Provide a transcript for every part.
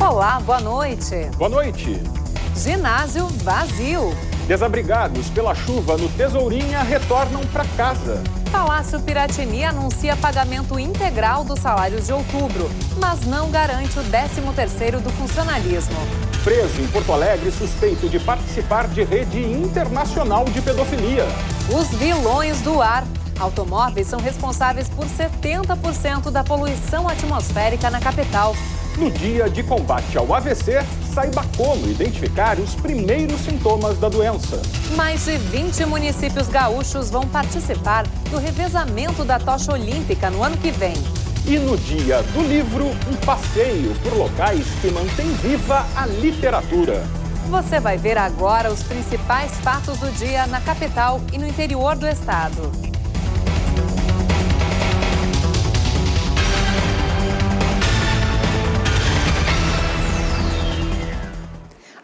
Olá, boa noite. Boa noite. Ginásio vazio. Desabrigados pela chuva no Tesourinha retornam para casa. Palácio Piratini anuncia pagamento integral dos salários de outubro, mas não garante o 13º do funcionalismo. Preso em Porto Alegre suspeito de participar de rede internacional de pedofilia. Os vilões do ar. Automóveis são responsáveis por 70% da poluição atmosférica na capital. No dia de combate ao AVC, saiba como identificar os primeiros sintomas da doença. Mais de 20 municípios gaúchos vão participar do revezamento da tocha olímpica no ano que vem. E no dia do livro, um passeio por locais que mantém viva a literatura. Você vai ver agora os principais fatos do dia na capital e no interior do estado.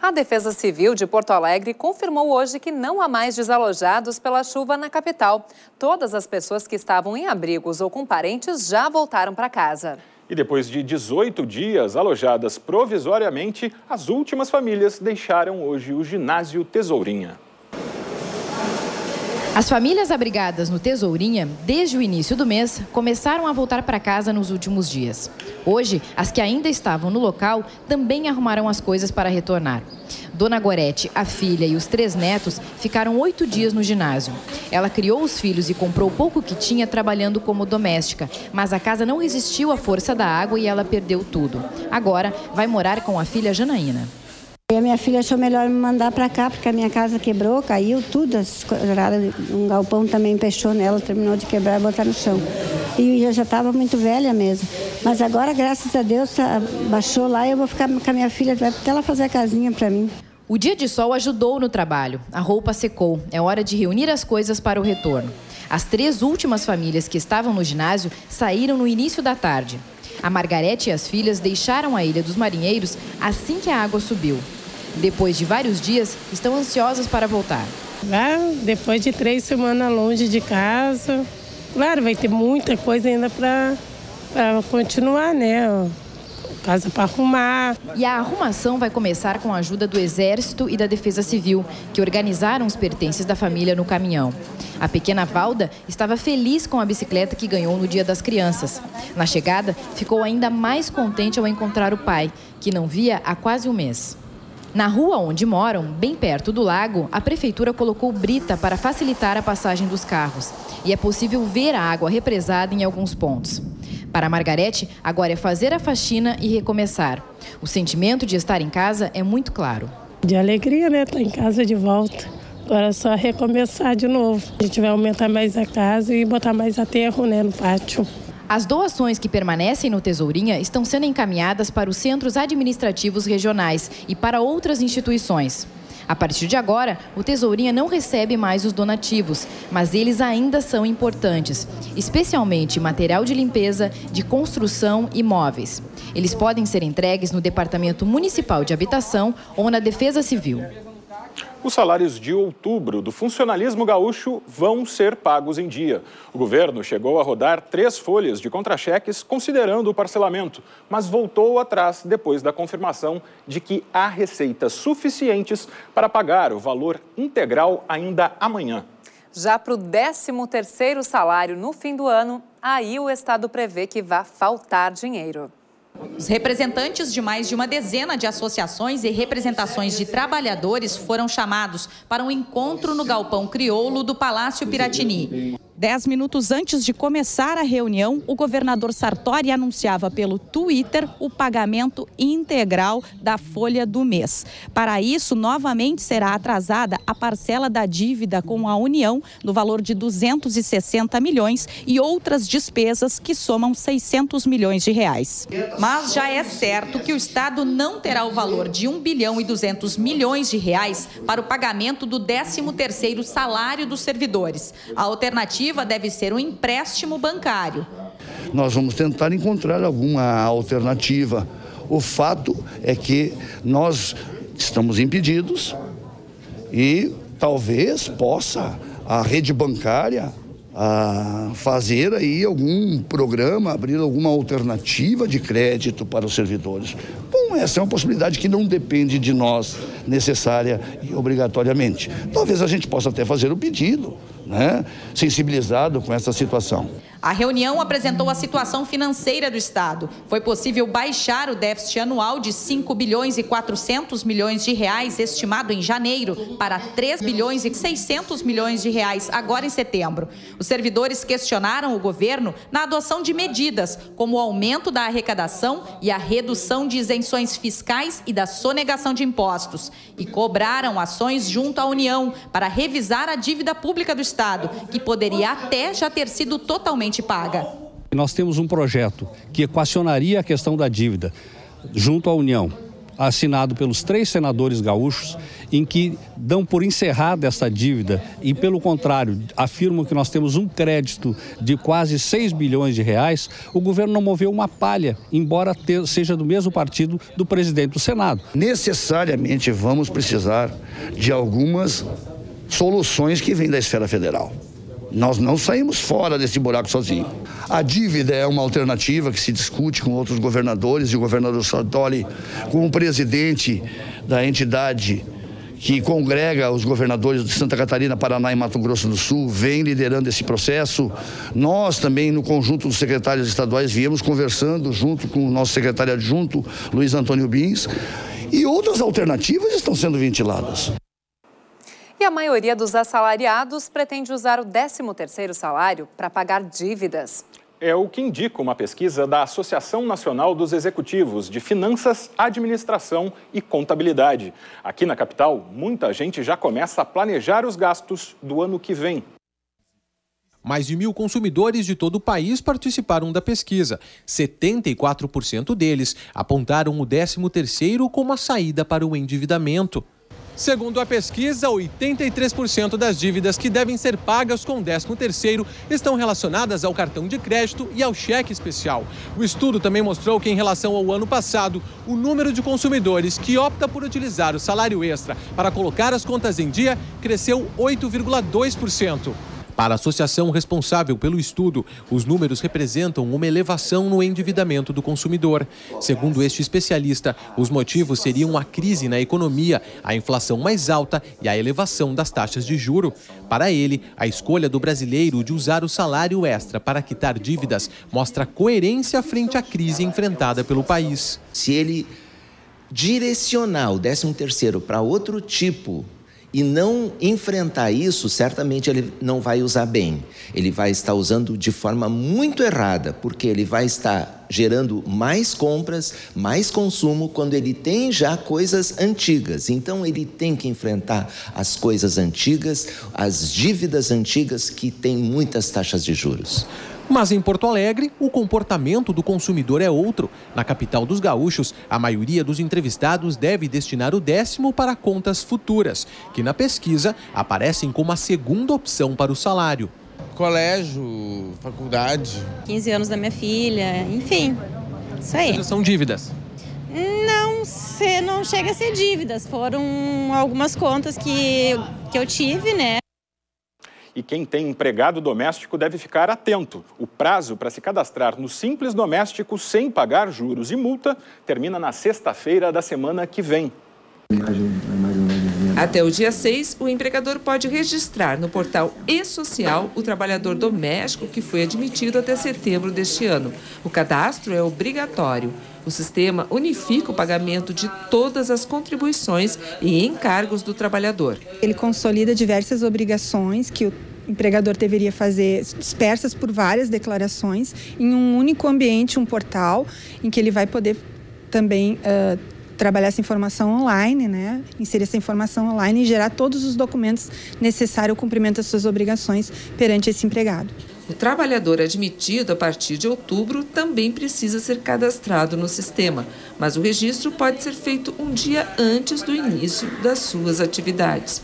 A Defesa Civil de Porto Alegre confirmou hoje que não há mais desalojados pela chuva na capital. Todas as pessoas que estavam em abrigos ou com parentes já voltaram para casa. E depois de 18 dias alojadas provisoriamente, as últimas famílias deixaram hoje o ginásio Tesourinha. As famílias abrigadas no Tesourinha, desde o início do mês, começaram a voltar para casa nos últimos dias. Hoje, as que ainda estavam no local também arrumaram as coisas para retornar. Dona Gorete, a filha e os três netos ficaram oito dias no ginásio. Ela criou os filhos e comprou pouco que tinha trabalhando como doméstica, mas a casa não resistiu à força da água e ela perdeu tudo. Agora vai morar com a filha Janaína. E a minha filha achou melhor me mandar para cá, porque a minha casa quebrou, caiu tudo. Um galpão também fechou nela, terminou de quebrar e botar no chão. E eu já estava muito velha mesmo. Mas agora, graças a Deus, baixou lá e eu vou ficar com a minha filha até ela fazer a casinha para mim. O dia de sol ajudou no trabalho. A roupa secou. É hora de reunir as coisas para o retorno. As três últimas famílias que estavam no ginásio saíram no início da tarde. A Margarete e as filhas deixaram a Ilha dos Marinheiros assim que a água subiu. Depois de vários dias, estão ansiosas para voltar. Ah, depois de três semanas longe de casa, claro, vai ter muita coisa ainda para continuar, né? Casa para arrumar. E a arrumação vai começar com a ajuda do Exército e da Defesa Civil, que organizaram os pertences da família no caminhão. A pequena Valda estava feliz com a bicicleta que ganhou no Dia das Crianças. Na chegada, ficou ainda mais contente ao encontrar o pai, que não via há quase um mês. Na rua onde moram, bem perto do lago, a prefeitura colocou brita para facilitar a passagem dos carros. E é possível ver a água represada em alguns pontos. Para Margarete, agora é fazer a faxina e recomeçar. O sentimento de estar em casa é muito claro. De alegria, né? Estar em casa de volta. Agora é só recomeçar de novo. A gente vai aumentar mais a casa e botar mais aterro né, no pátio. As doações que permanecem no Tesourinha estão sendo encaminhadas para os centros administrativos regionais e para outras instituições. A partir de agora, o Tesourinha não recebe mais os donativos, mas eles ainda são importantes, especialmente material de limpeza, de construção e móveis. Eles podem ser entregues no Departamento Municipal de Habitação ou na Defesa Civil. Os salários de outubro do funcionalismo gaúcho vão ser pagos em dia. O governo chegou a rodar três folhas de contra-cheques considerando o parcelamento, mas voltou atrás depois da confirmação de que há receitas suficientes para pagar o valor integral ainda amanhã. Já para o 13º salário no fim do ano, aí o Estado prevê que vai faltar dinheiro. Os representantes de mais de uma dezena de associações e representações de trabalhadores foram chamados para um encontro no galpão crioulo do Palácio Piratini. Dez minutos antes de começar a reunião, o governador Sartori anunciava pelo Twitter o pagamento integral da folha do mês. Para isso, novamente será atrasada a parcela da dívida com a União, no valor de 260 milhões, e outras despesas que somam 600 milhões de reais. Mas já é certo que o Estado não terá o valor de 1 bilhão e 200 milhões de reais para o pagamento do 13º salário dos servidores. A alternativa alternativa deve ser um empréstimo bancário. Nós vamos tentar encontrar alguma alternativa. O fato é que nós estamos impedidos e talvez possa a rede bancária a fazer aí algum programa, abrir alguma alternativa de crédito para os servidores. Bom, essa é uma possibilidade que não depende de nós necessária e obrigatoriamente. Talvez a gente possa até fazer o pedido, né? sensibilizado com essa situação. A reunião apresentou a situação financeira do Estado. Foi possível baixar o déficit anual de 5 bilhões e 400 milhões de reais, estimado em janeiro, para 3 bilhões e 600 milhões de reais, agora em setembro. Os servidores questionaram o governo na adoção de medidas, como o aumento da arrecadação e a redução de isenções fiscais e da sonegação de impostos. E cobraram ações junto à União para revisar a dívida pública do Estado, que poderia até já ter sido totalmente paga. Nós temos um projeto que equacionaria a questão da dívida junto à União, assinado pelos três senadores gaúchos, em que dão por encerrada essa dívida e, pelo contrário, afirmam que nós temos um crédito de quase 6 bilhões de reais, o governo não moveu uma palha, embora seja do mesmo partido do presidente do Senado. Necessariamente vamos precisar de algumas soluções que vêm da esfera federal. Nós não saímos fora desse buraco sozinho. A dívida é uma alternativa que se discute com outros governadores e o governador Sartori, com o presidente da entidade que congrega os governadores de Santa Catarina, Paraná e Mato Grosso do Sul, vem liderando esse processo. Nós também, no conjunto dos secretários estaduais, viemos conversando junto com o nosso secretário adjunto, Luiz Antônio Bins, e outras alternativas estão sendo ventiladas. E a maioria dos assalariados pretende usar o 13º salário para pagar dívidas. É o que indica uma pesquisa da Associação Nacional dos Executivos de Finanças, Administração e Contabilidade. Aqui na capital, muita gente já começa a planejar os gastos do ano que vem. Mais de mil consumidores de todo o país participaram da pesquisa. 74% deles apontaram o 13º como a saída para o endividamento. Segundo a pesquisa, 83% das dívidas que devem ser pagas com o 13º estão relacionadas ao cartão de crédito e ao cheque especial. O estudo também mostrou que em relação ao ano passado, o número de consumidores que opta por utilizar o salário extra para colocar as contas em dia cresceu 8,2%. Para a associação responsável pelo estudo, os números representam uma elevação no endividamento do consumidor. Segundo este especialista, os motivos seriam a crise na economia, a inflação mais alta e a elevação das taxas de juro. Para ele, a escolha do brasileiro de usar o salário extra para quitar dívidas mostra coerência frente à crise enfrentada pelo país. Se ele direcionar o 13º para outro tipo e não enfrentar isso, certamente ele não vai usar bem. Ele vai estar usando de forma muito errada, porque ele vai estar gerando mais compras, mais consumo quando ele tem já coisas antigas. Então ele tem que enfrentar as coisas antigas, as dívidas antigas que têm muitas taxas de juros. Mas em Porto Alegre, o comportamento do consumidor é outro. Na capital dos gaúchos, a maioria dos entrevistados deve destinar o décimo para contas futuras, que na pesquisa aparecem como a segunda opção para o salário. Colégio, faculdade. 15 anos da minha filha, enfim. Isso aí. São dívidas? Não, se, não chega a ser dívidas. Foram algumas contas que, que eu tive, né? E quem tem empregado doméstico deve ficar atento. O prazo para se cadastrar no Simples Doméstico sem pagar juros e multa termina na sexta-feira da semana que vem. Até o dia 6, o empregador pode registrar no portal e-social o trabalhador doméstico que foi admitido até setembro deste ano. O cadastro é obrigatório. O sistema unifica o pagamento de todas as contribuições e encargos do trabalhador. Ele consolida diversas obrigações que o empregador deveria fazer dispersas por várias declarações em um único ambiente, um portal, em que ele vai poder também uh, trabalhar essa informação online, né? inserir essa informação online e gerar todos os documentos necessários ao cumprimento das suas obrigações perante esse empregado. O trabalhador admitido a partir de outubro também precisa ser cadastrado no sistema, mas o registro pode ser feito um dia antes do início das suas atividades.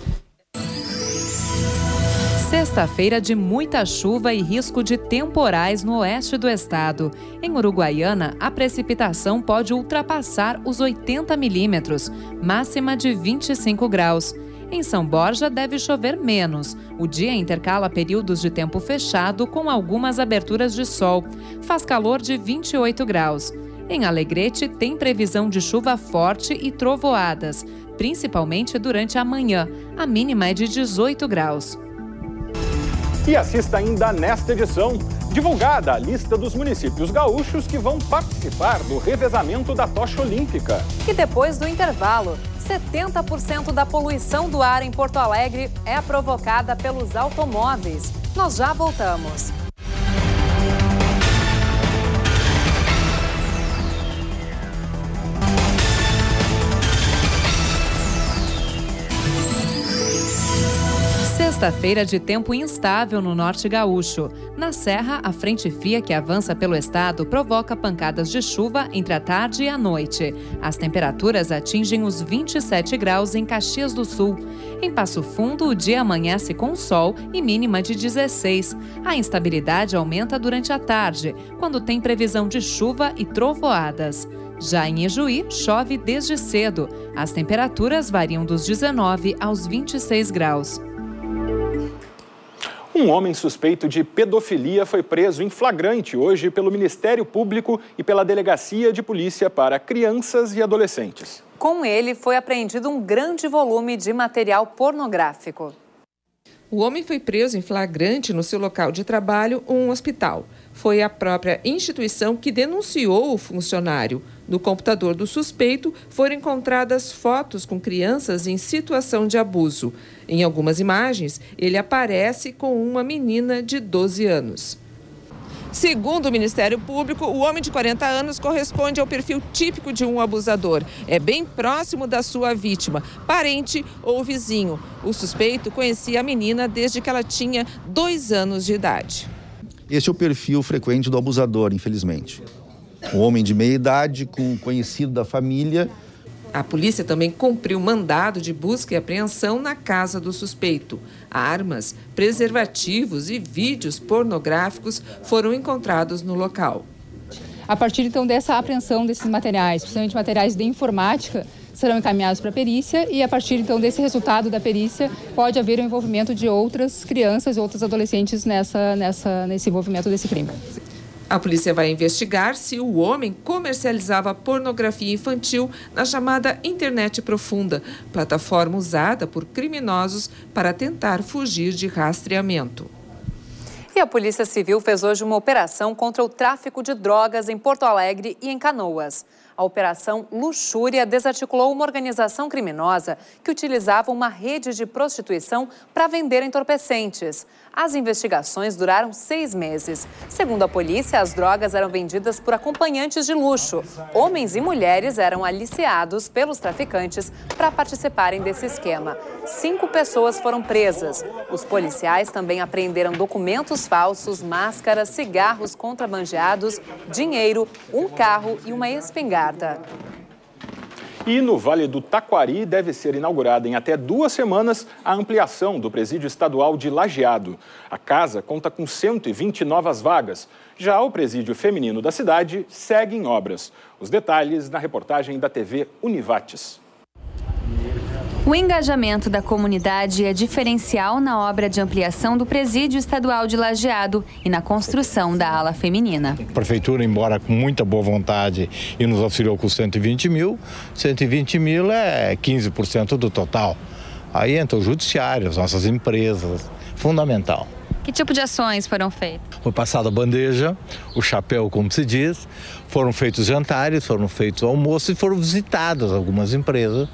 Sexta-feira de muita chuva e risco de temporais no oeste do estado. Em Uruguaiana, a precipitação pode ultrapassar os 80 milímetros, máxima de 25 graus. Em São Borja deve chover menos. O dia intercala períodos de tempo fechado com algumas aberturas de sol. Faz calor de 28 graus. Em Alegrete tem previsão de chuva forte e trovoadas, principalmente durante a manhã. A mínima é de 18 graus. E assista ainda nesta edição. Divulgada a lista dos municípios gaúchos que vão participar do revezamento da tocha olímpica. E depois do intervalo, 70% da poluição do ar em Porto Alegre é provocada pelos automóveis. Nós já voltamos. Sexta-feira de tempo instável no norte gaúcho. Na Serra, a frente fria que avança pelo estado provoca pancadas de chuva entre a tarde e a noite. As temperaturas atingem os 27 graus em Caxias do Sul. Em Passo Fundo, o dia amanhece com sol e mínima de 16. A instabilidade aumenta durante a tarde, quando tem previsão de chuva e trovoadas. Já em Ijuí, chove desde cedo. As temperaturas variam dos 19 aos 26 graus. Um homem suspeito de pedofilia foi preso em flagrante hoje pelo Ministério Público e pela Delegacia de Polícia para Crianças e Adolescentes. Com ele foi apreendido um grande volume de material pornográfico. O homem foi preso em flagrante no seu local de trabalho, um hospital. Foi a própria instituição que denunciou o funcionário. No computador do suspeito foram encontradas fotos com crianças em situação de abuso. Em algumas imagens, ele aparece com uma menina de 12 anos. Segundo o Ministério Público, o homem de 40 anos corresponde ao perfil típico de um abusador. É bem próximo da sua vítima, parente ou vizinho. O suspeito conhecia a menina desde que ela tinha dois anos de idade. Esse é o perfil frequente do abusador, infelizmente. Um homem de meia idade, com conhecido da família, a polícia também cumpriu mandado de busca e apreensão na casa do suspeito. Armas, preservativos e vídeos pornográficos foram encontrados no local. A partir então dessa apreensão desses materiais, principalmente materiais de informática, serão encaminhados para a perícia e a partir então desse resultado da perícia pode haver o envolvimento de outras crianças e outros adolescentes nessa, nessa, nesse envolvimento desse crime. A polícia vai investigar se o homem comercializava pornografia infantil na chamada Internet Profunda, plataforma usada por criminosos para tentar fugir de rastreamento. E a Polícia Civil fez hoje uma operação contra o tráfico de drogas em Porto Alegre e em Canoas. A Operação Luxúria desarticulou uma organização criminosa que utilizava uma rede de prostituição para vender entorpecentes. As investigações duraram seis meses. Segundo a polícia, as drogas eram vendidas por acompanhantes de luxo. Homens e mulheres eram aliciados pelos traficantes para participarem desse esquema. Cinco pessoas foram presas. Os policiais também apreenderam documentos falsos, máscaras, cigarros contrabandeados, dinheiro, um carro e uma espingarda. E no Vale do Taquari deve ser inaugurada em até duas semanas a ampliação do presídio estadual de Lajeado. A casa conta com 120 novas vagas. Já o presídio feminino da cidade segue em obras. Os detalhes na reportagem da TV Univates. O engajamento da comunidade é diferencial na obra de ampliação do presídio estadual de Lajeado e na construção da ala feminina. A prefeitura, embora com muita boa vontade e nos auxiliou com 120 mil, 120 mil é 15% do total. Aí entra o judiciário, as nossas empresas, fundamental. Que tipo de ações foram feitas? Foi passada a bandeja, o chapéu, como se diz, foram feitos jantares, foram feitos almoços e foram visitadas algumas empresas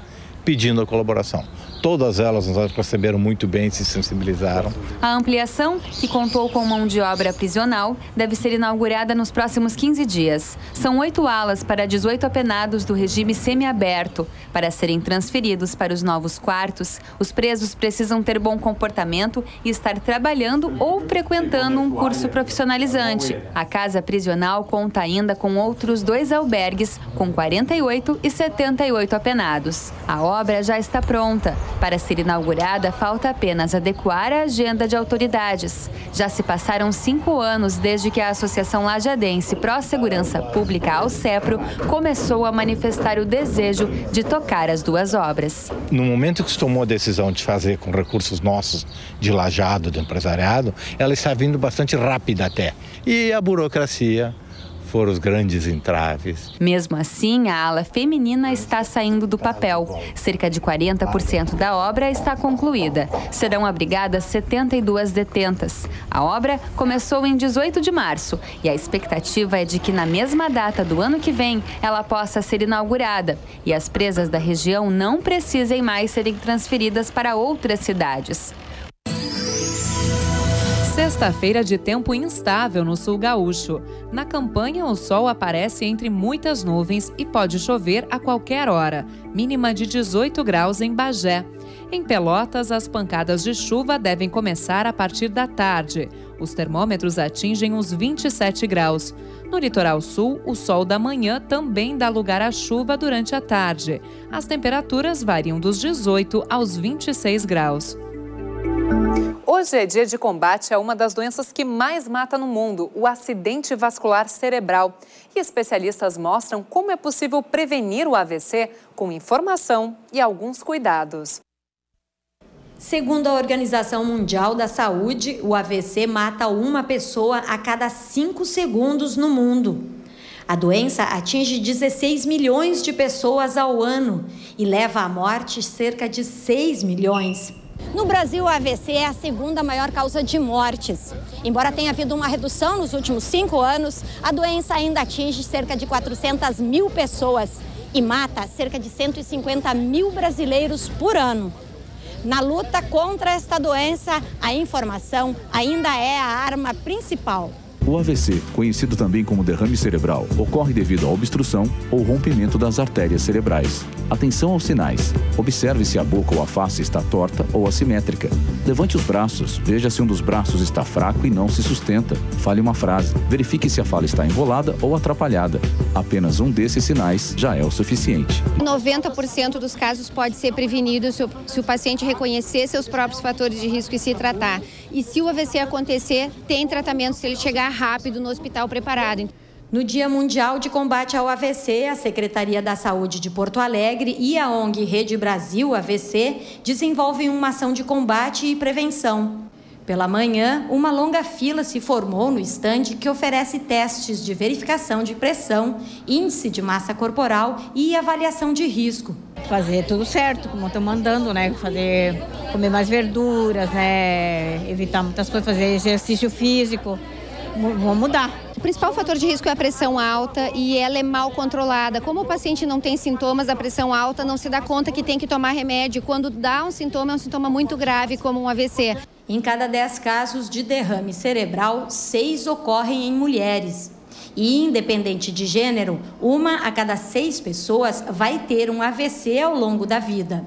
pedindo a colaboração. Todas elas nos receberam muito bem, se sensibilizaram. A ampliação, que contou com mão de obra prisional, deve ser inaugurada nos próximos 15 dias. São oito alas para 18 apenados do regime semiaberto. Para serem transferidos para os novos quartos, os presos precisam ter bom comportamento e estar trabalhando ou frequentando um curso profissionalizante. A casa prisional conta ainda com outros dois albergues, com 48 e 78 apenados. A obra já está pronta. Para ser inaugurada, falta apenas adequar a agenda de autoridades. Já se passaram cinco anos desde que a Associação Lajadense Pró Segurança Pública, ao CEPRO, começou a manifestar o desejo de tocar as duas obras. No momento que se tomou a decisão de fazer com recursos nossos de lajado, do empresariado, ela está vindo bastante rápida até. E a burocracia foram os grandes entraves. Mesmo assim, a ala feminina está saindo do papel. Cerca de 40% da obra está concluída. Serão abrigadas 72 detentas. A obra começou em 18 de março e a expectativa é de que na mesma data do ano que vem ela possa ser inaugurada e as presas da região não precisem mais serem transferidas para outras cidades. Sexta-feira de tempo instável no sul gaúcho. Na campanha, o sol aparece entre muitas nuvens e pode chover a qualquer hora, mínima de 18 graus em Bagé. Em Pelotas, as pancadas de chuva devem começar a partir da tarde. Os termômetros atingem os 27 graus. No litoral sul, o sol da manhã também dá lugar à chuva durante a tarde. As temperaturas variam dos 18 aos 26 graus. Hoje é dia de combate a uma das doenças que mais mata no mundo, o acidente vascular cerebral. E especialistas mostram como é possível prevenir o AVC com informação e alguns cuidados. Segundo a Organização Mundial da Saúde, o AVC mata uma pessoa a cada cinco segundos no mundo. A doença atinge 16 milhões de pessoas ao ano e leva à morte cerca de 6 milhões. No Brasil, o AVC é a segunda maior causa de mortes. Embora tenha havido uma redução nos últimos cinco anos, a doença ainda atinge cerca de 400 mil pessoas e mata cerca de 150 mil brasileiros por ano. Na luta contra esta doença, a informação ainda é a arma principal. O AVC, conhecido também como derrame cerebral, ocorre devido à obstrução ou rompimento das artérias cerebrais. Atenção aos sinais. Observe se a boca ou a face está torta ou assimétrica. Levante os braços, veja se um dos braços está fraco e não se sustenta. Fale uma frase. Verifique se a fala está enrolada ou atrapalhada. Apenas um desses sinais já é o suficiente. 90% dos casos pode ser prevenido se o, se o paciente reconhecer seus próprios fatores de risco e se tratar. E se o AVC acontecer, tem tratamento se ele chegar rápido no hospital preparado. No Dia Mundial de Combate ao AVC, a Secretaria da Saúde de Porto Alegre e a ONG Rede Brasil AVC desenvolvem uma ação de combate e prevenção. Pela manhã, uma longa fila se formou no estande que oferece testes de verificação de pressão, índice de massa corporal e avaliação de risco. Fazer tudo certo, como estão mandando, né? Fazer, comer mais verduras, né? Evitar muitas coisas, fazer exercício físico. Vou mudar. O principal fator de risco é a pressão alta e ela é mal controlada. Como o paciente não tem sintomas da pressão alta, não se dá conta que tem que tomar remédio. Quando dá um sintoma, é um sintoma muito grave, como um AVC. Em cada 10 casos de derrame cerebral, seis ocorrem em mulheres. E, independente de gênero, uma a cada seis pessoas vai ter um AVC ao longo da vida.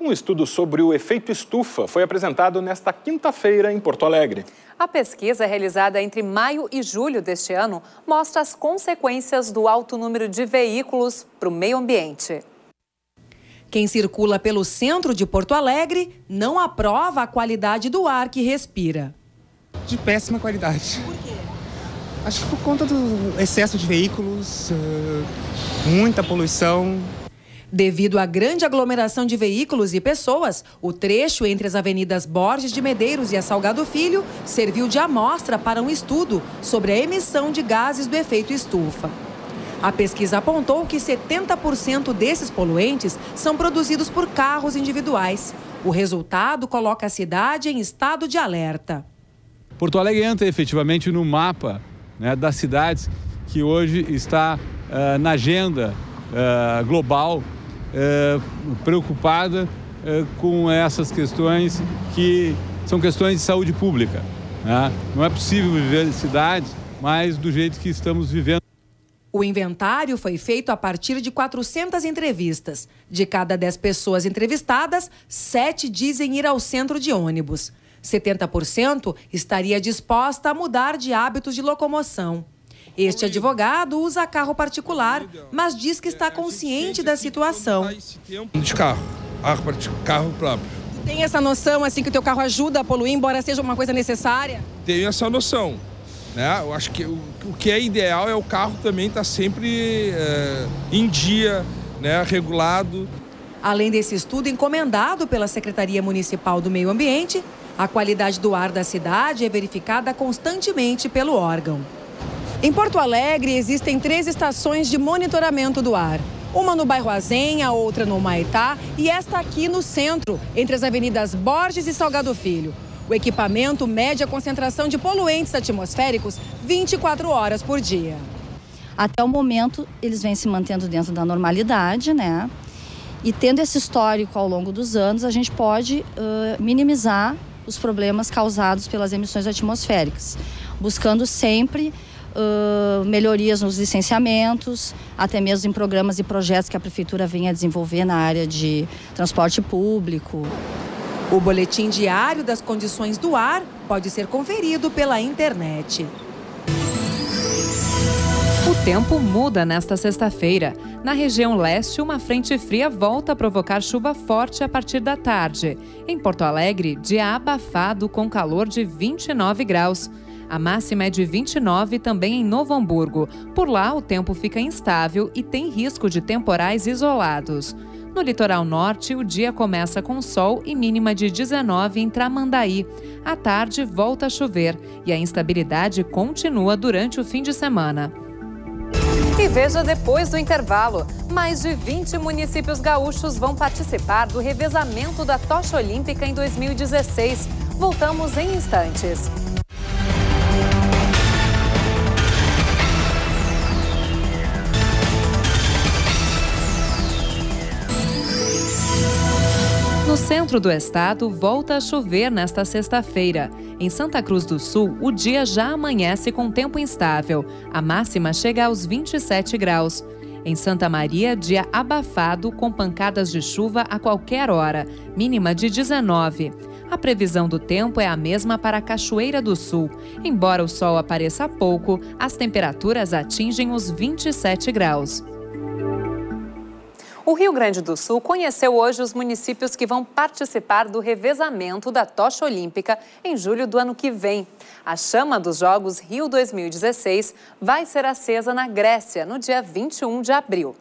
Um estudo sobre o efeito estufa foi apresentado nesta quinta-feira em Porto Alegre. A pesquisa realizada entre maio e julho deste ano mostra as consequências do alto número de veículos para o meio ambiente. Quem circula pelo centro de Porto Alegre não aprova a qualidade do ar que respira. De péssima qualidade. Por quê? Acho que por conta do excesso de veículos, muita poluição, Devido à grande aglomeração de veículos e pessoas, o trecho entre as avenidas Borges de Medeiros e a Salgado Filho serviu de amostra para um estudo sobre a emissão de gases do efeito estufa. A pesquisa apontou que 70% desses poluentes são produzidos por carros individuais. O resultado coloca a cidade em estado de alerta. Porto Alegre entra efetivamente no mapa né, das cidades que hoje está uh, na agenda uh, global é, preocupada é, com essas questões que são questões de saúde pública. Né? Não é possível viver em cidades mais do jeito que estamos vivendo. O inventário foi feito a partir de 400 entrevistas. De cada 10 pessoas entrevistadas, 7 dizem ir ao centro de ônibus. 70% estaria disposta a mudar de hábitos de locomoção. Este advogado usa carro particular, mas diz que está consciente da situação. De carro, carro próprio. Tem essa noção assim que o teu carro ajuda a poluir, embora seja uma coisa necessária? Tenho essa noção. Né? Eu acho que o, o que é ideal é o carro também estar tá sempre é, em dia, né? regulado. Além desse estudo encomendado pela Secretaria Municipal do Meio Ambiente, a qualidade do ar da cidade é verificada constantemente pelo órgão. Em Porto Alegre, existem três estações de monitoramento do ar. Uma no bairro Azenha, outra no Maitá e esta aqui no centro, entre as avenidas Borges e Salgado Filho. O equipamento mede a concentração de poluentes atmosféricos 24 horas por dia. Até o momento, eles vêm se mantendo dentro da normalidade, né? E tendo esse histórico ao longo dos anos, a gente pode uh, minimizar os problemas causados pelas emissões atmosféricas, buscando sempre uh, melhorias nos licenciamentos, até mesmo em programas e projetos que a prefeitura vem a desenvolver na área de transporte público. O boletim diário das condições do ar pode ser conferido pela internet. O tempo muda nesta sexta-feira. Na região leste, uma frente fria volta a provocar chuva forte a partir da tarde. Em Porto Alegre, dia abafado com calor de 29 graus. A máxima é de 29 também em Novo Hamburgo. Por lá, o tempo fica instável e tem risco de temporais isolados. No litoral norte, o dia começa com sol e mínima de 19 em Tramandaí. À tarde, volta a chover e a instabilidade continua durante o fim de semana. E veja depois do intervalo: mais de 20 municípios gaúchos vão participar do revezamento da tocha olímpica em 2016. Voltamos em instantes. No centro do estado, volta a chover nesta sexta-feira. Em Santa Cruz do Sul, o dia já amanhece com tempo instável. A máxima chega aos 27 graus. Em Santa Maria, dia abafado com pancadas de chuva a qualquer hora, mínima de 19. A previsão do tempo é a mesma para a Cachoeira do Sul. Embora o sol apareça pouco, as temperaturas atingem os 27 graus. O Rio Grande do Sul conheceu hoje os municípios que vão participar do revezamento da tocha olímpica em julho do ano que vem. A chama dos Jogos Rio 2016 vai ser acesa na Grécia no dia 21 de abril.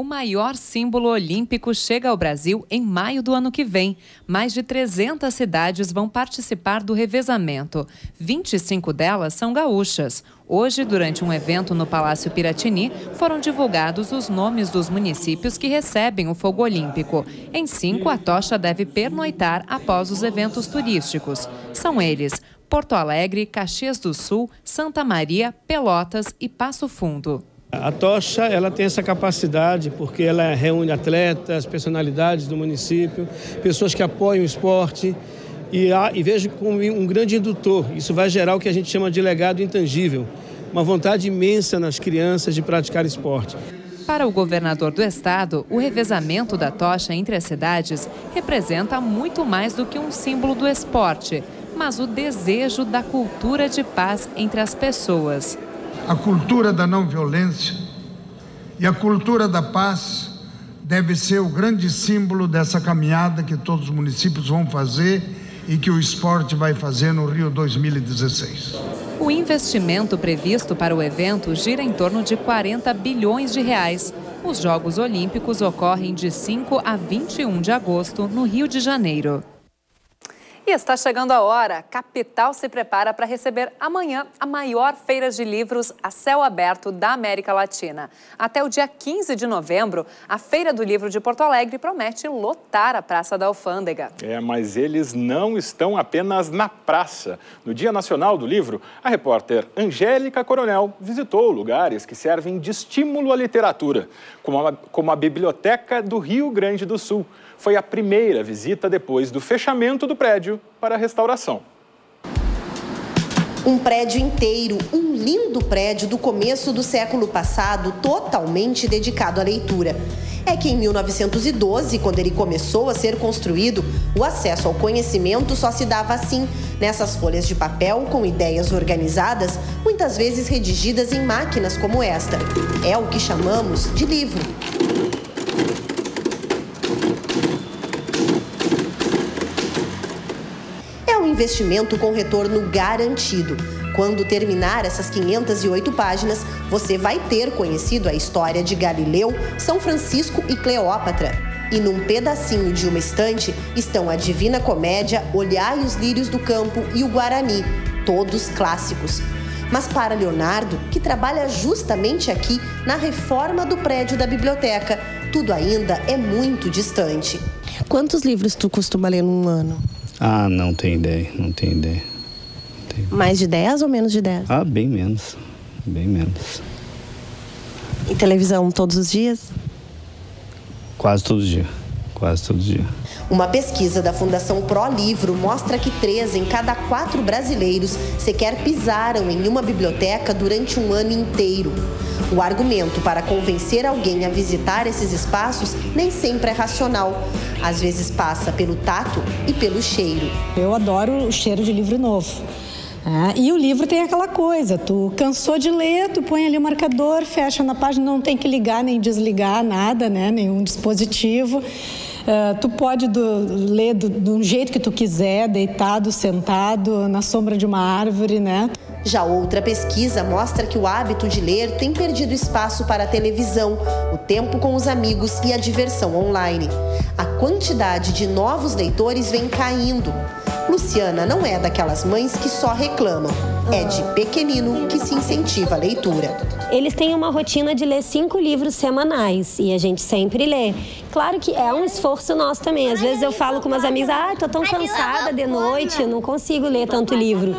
O maior símbolo olímpico chega ao Brasil em maio do ano que vem. Mais de 300 cidades vão participar do revezamento. 25 delas são gaúchas. Hoje, durante um evento no Palácio Piratini, foram divulgados os nomes dos municípios que recebem o fogo olímpico. Em cinco, a tocha deve pernoitar após os eventos turísticos. São eles Porto Alegre, Caxias do Sul, Santa Maria, Pelotas e Passo Fundo. A tocha ela tem essa capacidade porque ela reúne atletas, personalidades do município, pessoas que apoiam o esporte e, há, e vejo como um grande indutor. Isso vai gerar o que a gente chama de legado intangível, uma vontade imensa nas crianças de praticar esporte. Para o governador do estado, o revezamento da tocha entre as cidades representa muito mais do que um símbolo do esporte, mas o desejo da cultura de paz entre as pessoas a cultura da não violência e a cultura da paz deve ser o grande símbolo dessa caminhada que todos os municípios vão fazer e que o esporte vai fazer no Rio 2016. O investimento previsto para o evento gira em torno de 40 bilhões de reais. Os Jogos Olímpicos ocorrem de 5 a 21 de agosto no Rio de Janeiro. E está chegando a hora. Capital se prepara para receber amanhã a maior feira de livros a céu aberto da América Latina. Até o dia 15 de novembro, a Feira do Livro de Porto Alegre promete lotar a Praça da Alfândega. É, mas eles não estão apenas na praça. No Dia Nacional do Livro, a repórter Angélica Coronel visitou lugares que servem de estímulo à literatura, como a, como a Biblioteca do Rio Grande do Sul foi a primeira visita depois do fechamento do prédio para a restauração. Um prédio inteiro, um lindo prédio do começo do século passado, totalmente dedicado à leitura. é que em 1912, quando ele começou a ser construído, o acesso ao conhecimento só se dava assim, nessas folhas de papel com ideias organizadas, muitas vezes redigidas em máquinas como esta. É o que chamamos de livro. É um investimento com retorno garantido. Quando terminar essas 508 páginas, você vai ter conhecido a história de Galileu, São Francisco e Cleópatra. E num pedacinho de uma estante estão a Divina Comédia, Olhai os Lírios do Campo e o Guarani, todos clássicos. Mas para Leonardo, que trabalha justamente aqui na reforma do prédio da biblioteca, tudo ainda é muito distante. Quantos livros tu costuma ler num ano? Ah, não tenho ideia, não tenho ideia. Mais de 10 ou menos de 10? Ah, bem menos, bem menos. E televisão todos os dias? Quase todo dia, quase todo dia. Uma pesquisa da Fundação Pro Livro mostra que três em cada quatro brasileiros sequer pisaram em uma biblioteca durante um ano inteiro. O argumento para convencer alguém a visitar esses espaços nem sempre é racional. Às vezes passa pelo tato e pelo cheiro. Eu adoro o cheiro de livro novo. É, e o livro tem aquela coisa, tu cansou de ler, tu põe ali o marcador, fecha na página, não tem que ligar nem desligar nada, né? Nenhum dispositivo. Uh, tu pode do, ler do, do jeito que tu quiser, deitado, sentado, na sombra de uma árvore, né? Já outra pesquisa mostra que o hábito de ler tem perdido espaço para a televisão, o tempo com os amigos e a diversão online. A quantidade de novos leitores vem caindo. Luciana não é daquelas mães que só reclamam. É de pequenino que se incentiva a leitura. Eles têm uma rotina de ler cinco livros semanais e a gente sempre lê. Claro que é um esforço nosso também. Às vezes eu falo com umas amigas, ah, tô tão cansada de noite, não consigo ler tanto livro.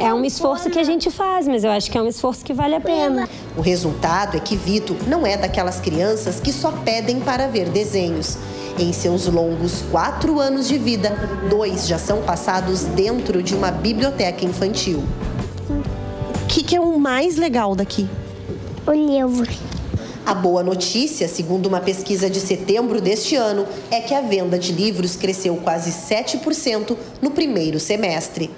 É um esforço que a gente faz, mas eu acho que é um esforço que vale a pena. O resultado é que Vito não é daquelas crianças que só pedem para ver desenhos. Em seus longos quatro anos de vida, dois já são passados dentro de uma biblioteca infantil. O que, que é o mais legal daqui? O livro. A boa notícia, segundo uma pesquisa de setembro deste ano, é que a venda de livros cresceu quase 7% no primeiro semestre.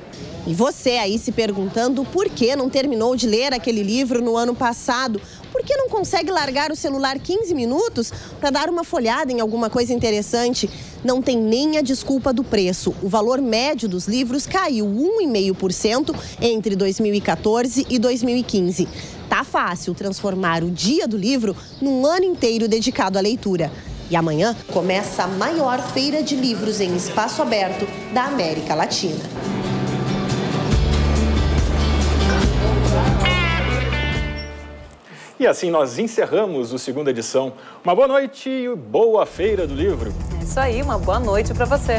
E você aí se perguntando por que não terminou de ler aquele livro no ano passado? Por que não consegue largar o celular 15 minutos para dar uma folhada em alguma coisa interessante? Não tem nem a desculpa do preço. O valor médio dos livros caiu 1,5% entre 2014 e 2015. Tá fácil transformar o Dia do Livro num ano inteiro dedicado à leitura. E amanhã começa a maior feira de livros em espaço aberto da América Latina. E assim nós encerramos o segunda edição. Uma boa noite e boa feira do livro. É isso aí, uma boa noite para você.